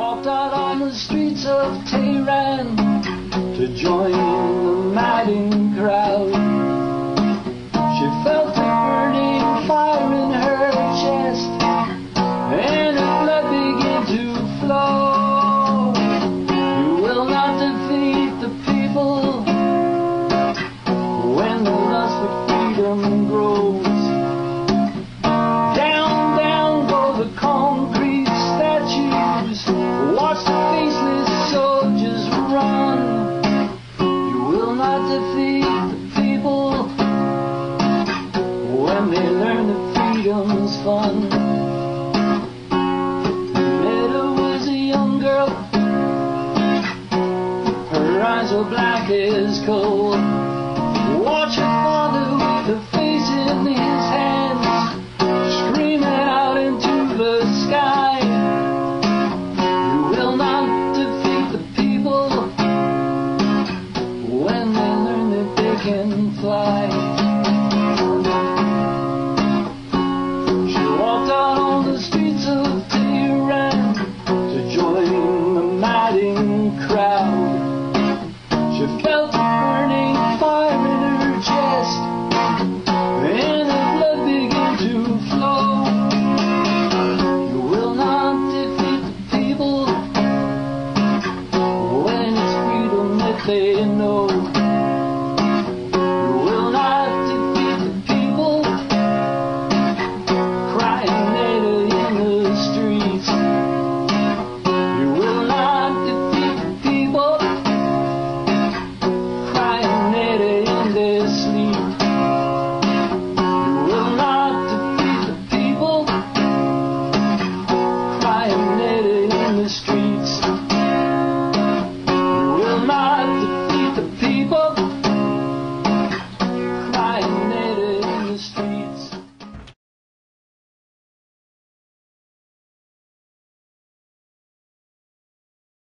walked out on the streets of Tehran to join the madding crowd. Fun. Neda was a young girl. Her eyes were black as coal. Watch her father with her face in his hands, screaming out into the sky. You will not defeat the people when they learn that they can fly. no. You will not defeat the people crying in the streets. You will not defeat the people crying in their sleep. You will not defeat the people crying in the streets.